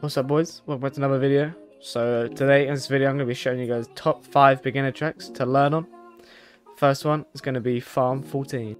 What's up boys? Welcome back to another video. So today in this video I'm going to be showing you guys top 5 beginner tracks to learn on. First one is going to be Farm 14.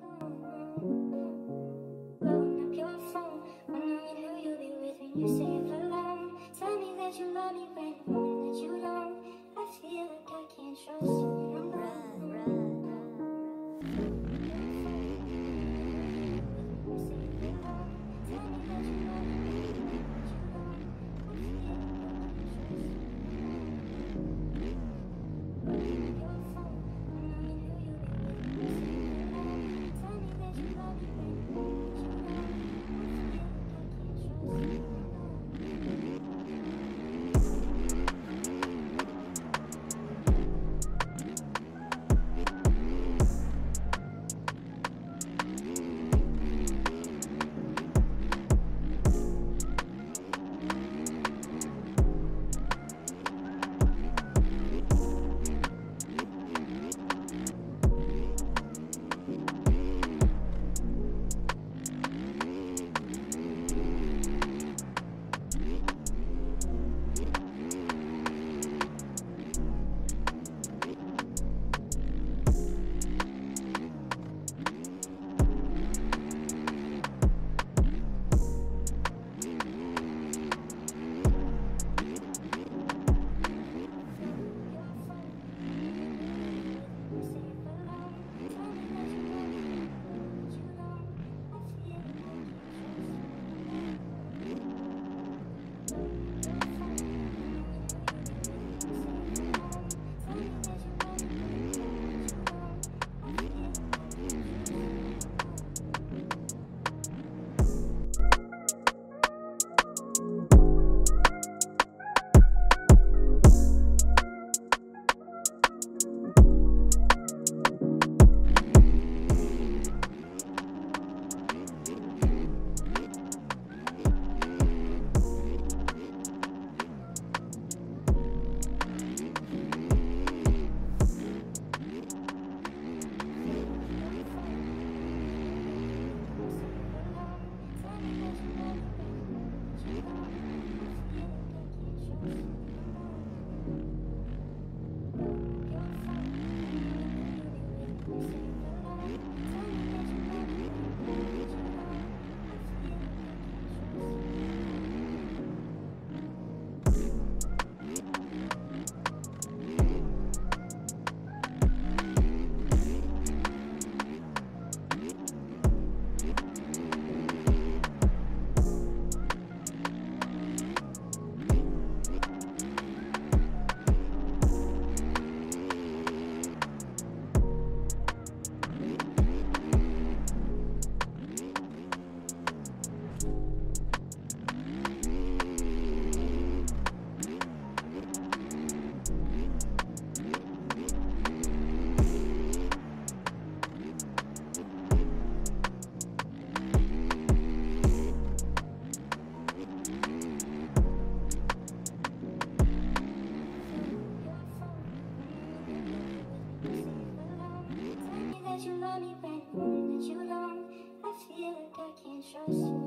pictures.